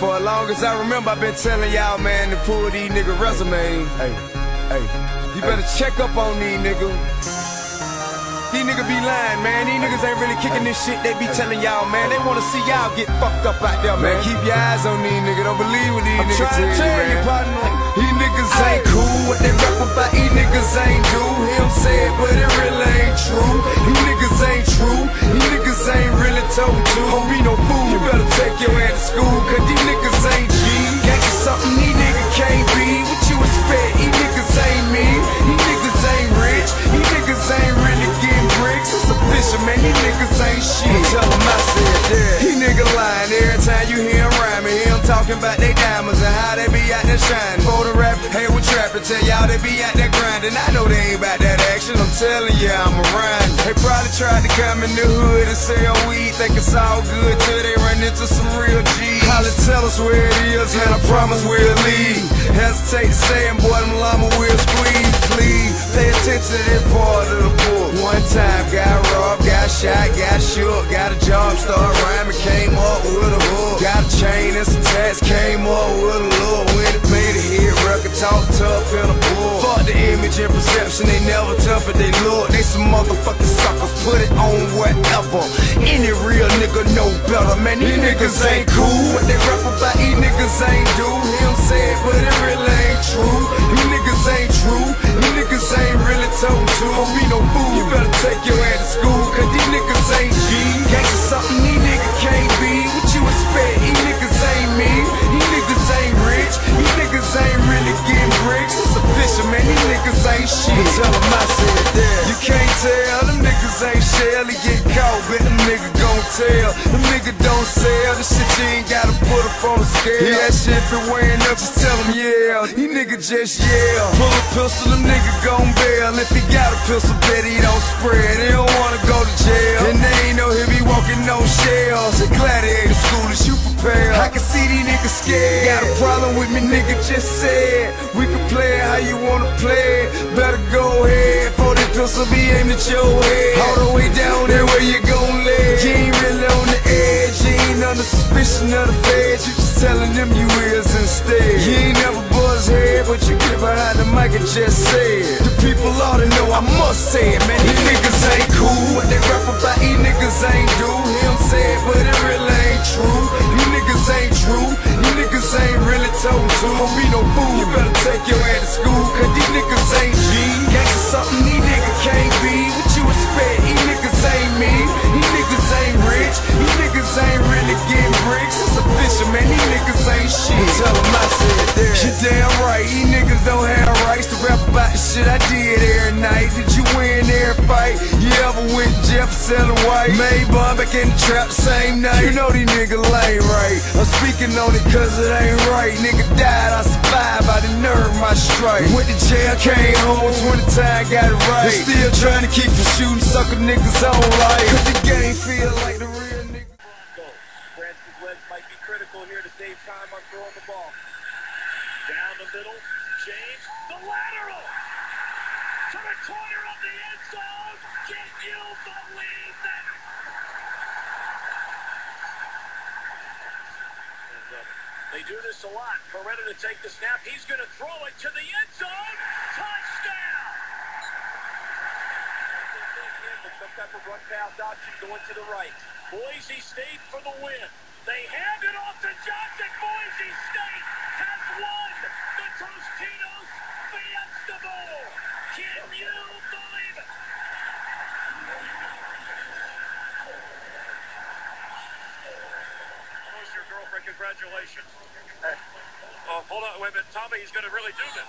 For as long as I remember, I've been telling y'all, man, to pull these nigga resumes. Hey, hey, you better check up on these niggas. These niggas be lying, man. These niggas ain't really kicking this shit. They be telling y'all, man. They wanna see y'all get fucked up out there, man. Keep your eyes on these niggas. Don't believe what these I'm niggas tell tell you, you, man. partner. These niggas ain't cool. What they rap about, these niggas ain't do. Him say it, but it really ain't true. These niggas ain't true. These niggas ain't really told to. Don't be no fool. You better take your ass to school, talking about they diamonds and how they be out there shining. For the rap, hey, we trapping. Tell y'all they be out there grinding. I know they ain't about that action. I'm telling you, I'm around. They probably tried to come in the hood and sell weed. Think it's all good till they run into some real G's. Holla, tell us where it is, and I promise we'll leave. Hesitate to say it, boy, them llama will squeeze. Please pay attention to this part of the book. One time, got robbed, got shot, got shook, got a job, start rhyming, came up with a hook. Got a chain and some tats, came up with a look. When it made a hit record, talk tough in a book. Fuck the image and perception, they never tough if they look. They some motherfucking suckers, put it on whatever. Any real nigga know better, man. These niggas ain't cool. What they rap about, these niggas ain't do. Him say it, but it really ain't true. These niggas ain't true. These niggas ain't really told to. Don't be no fool. You better take your ass to school, cause these niggas ain't G. Gangsta something these niggas can't be. What you expect? These niggas ain't me. These niggas ain't rich. These niggas ain't really getting bricks. It's official, man. These niggas ain't shit. Tell them I said that. You can't tell. Them niggas ain't shell. He get caught, bet them nigga gon' tell. Them nigga don't sell. The shit you ain't gotta put up on the scale. Yeah, that shit if it weighing up, just tell him yeah. He nigga just yell. Pull a pistol, them nigga gon' bail. If he got a pistol, bet he don't spread. He don't wanna go to jail. And they ain't know he be walking no shells. At gladiator school, is you prepared? I can see these niggas scared. Got a problem with me, nigga just said. We can play it how you wanna play it. Better go ahead. For the pistol be aimed at your head. All the way down there where you gon' mic and just say it. The people ought to know I must say it, man. These niggas ain't cool. What they rap about, these niggas ain't do. Him say it, but it really ain't true. These niggas ain't true. These niggas ain't really told to. Don't be no fool. You better take your ass to school, cause these niggas ain't G. Gangsta something these niggas can't be. What you expect? These niggas ain't me. These niggas ain't rich. These niggas ain't really getting bricks. It's official, man. These niggas ain't shit. Tell them I said that. You're damn right. These shit I did every night. Did you win every fight? You ever went Jeff selling white? Made bun back in the trap same night. You know these niggas ain't right. I'm speaking on it cause it ain't right. Nigga died, I survived. I didn't my strike. Went to jail, came home 20 times, got it right. They still trying to keep from shooting sucker niggas on life. Cause the game feel like the real nigga. Francis West might be critical here to save time on throwing the ball. Down the middle, James, the lateral to the corner of the end zone. Can you believe that? And, uh, they do this a lot. Perretta to take the snap. He's going to throw it to the end zone. Touchdown! Some type of run pass option going to the right. Boise State for the win. They hand it off to Johnson. Boise State has won the Tostitos Fiesta Bowl. Can you believe it? Congratulations. Oh, hold on. Wait a minute. Tommy, he's going to really do this.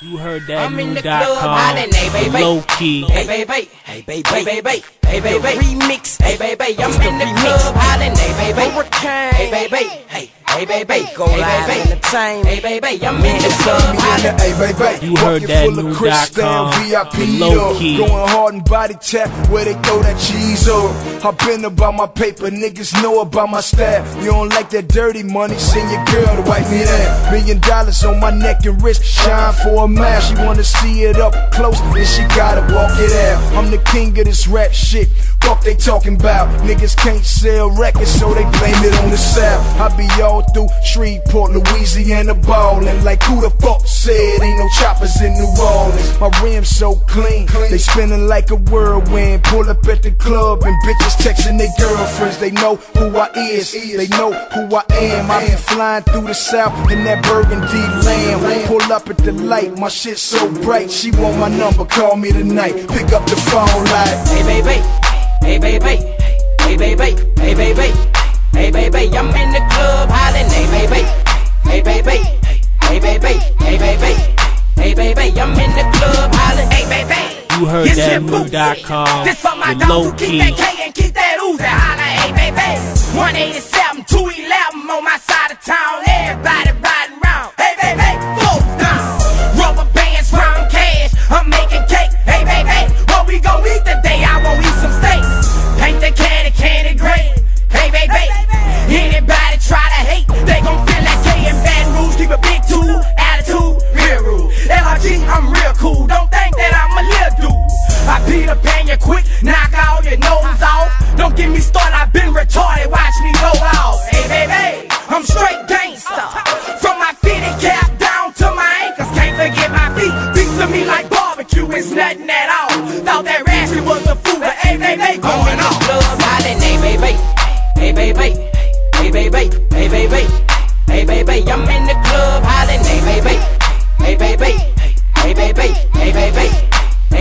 You heard that I'm in the club, hollering, hey, baby. Low key. Hey baby, hey baby, hey baby, hey baby, remix, hey baby, I'm in the club hollering, hey baby, hey baby, hey, hey Hey baby, go live entertain. Hey baby, I'm in the club. Hey baby, You heard that new dot com, VIP low key. Going hard and body tap where they throw that cheese up. I been about my paper, niggas know about my style. You don't like that dirty money, send your girl to wipe me down. Million dollars on my neck and wrist, shine for a mile. She wanna see it up close, then she gotta walk it out. I'm the king of this rap shit. Fuck they talking about. Niggas can't sell records, so they blame it on the South. I be all through Shreveport, Louisiana ballin'. Like who the fuck said ain't no choppers in New Orleans? My rims so clean, they spinning like a whirlwind. Pull up at the club and bitches texting their girlfriends. They know who I is, they know who I am. I be flying through the South in that burgundy land. Pull up at the light, my shit so bright. She want my number, call me tonight. Pick up the phone like. Hey baby, hey baby, hey baby, hey baby, hey baby, I'm in the club hollering. Hey baby, hey baby, hey baby, hey baby, hey baby, I'm in the club hollering. Hey baby. You heard that shit new boozy. dot com, This for my the dogs low who keep that K and keep that Uzi. Holla, hey baby. 187, 211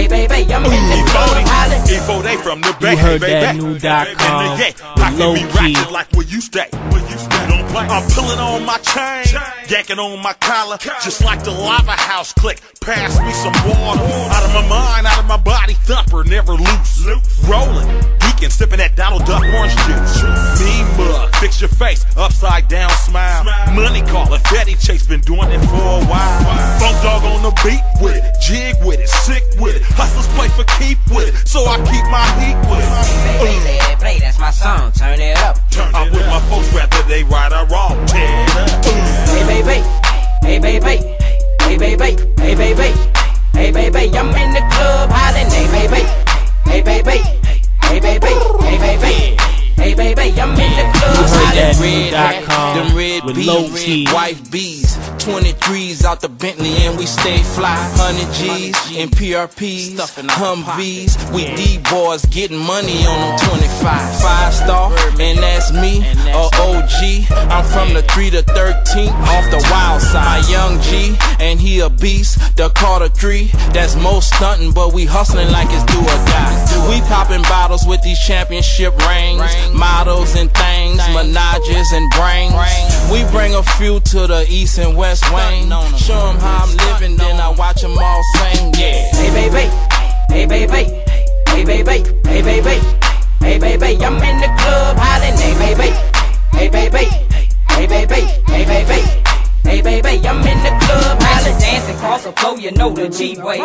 baby, I'm in the club hollering. E4 they from the bay. You heard baby. that new dot And com, the yeah, the I can low be key. like where you stay. Where you stay. Don't play. I'm pulling on my chain, yanking on my collar, just like the lava house click. Pass me some water. Out of my mind, out of my body, thumper, never loose. Rolling, geeking, sipping that Donald Duck orange juice. Mean mug, fix your face, upside down smile. Money caller, Fetty Chase been doing it for a while. Funk dog on the beat with it, jig with it, sick with it. Hustlers play for keep with it, so I keep my heat with it. Play, play, play, that's my song, turn it up. I'm with my folks whether they right or wrong. Tear it up. Hey baby, hey baby, hey baby, hey baby, hey baby, I'm in the club hollering, hey baby, hey baby, hey baby, hey baby, hey baby, I'm in the club. You heard that. Dot Them red with bees, key. white bees, 23s out the Bentley and we stay fly. 100 G's in PRPs, Humvees. We D boys getting money on them 25. Five star, and that's me, or oh, OG. I'm from the 3 to 13 off the wild side. My young G, and he a beast. The Carter 3, that's most stunting, but we hustling like it's do or die. We popping bottles with these championship rings, models and things, menages and brains. We bring a few to the east and west wing. Show 'em how I'm living, then I watch 'em all sing. Yeah. Hey baby, hey baby, hey baby, hey baby, hey baby, I'm in the club hollering, hey baby, hey baby, hey baby, hey baby, hey baby, I'm in the club hollering. Dancing across the floor, you know the G-way.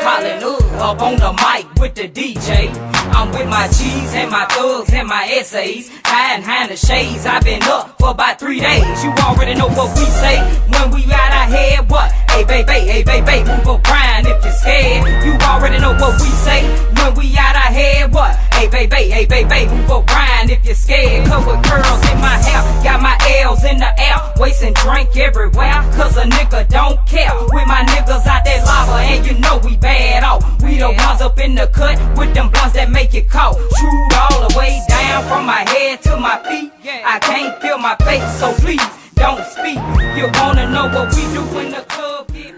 Calling up on the mic with the DJ. I'm with my G's and my thugs and my essays. Hiding behind the shades, I've been up for about three days. You already know what we say when we out our head. What? Hey, baby, hey, babe, baby, move around if you're scared. You already know what we say when we out our head. What? Hey, baby, hey, babe, baby, move around if you're scared. Cover girls in my hair, got my L's in the air. Wasting drink everywhere, cause a nigga don't care. With my niggas out that lava, and you know we bad off. We the ones up in the cut with them blunts that make you cough. Trued all the way down from my head to my feet. I can't feel my face, so please don't speak. You wanna know what we do in the club? Get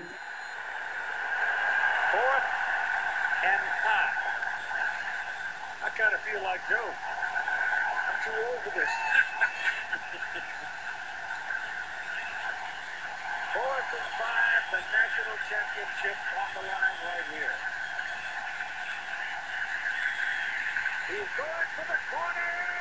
Fourth and five. I kind of feel like Joe. I'm too old for this. Fourth and five, the national championship on the line right here. He's going for the corner.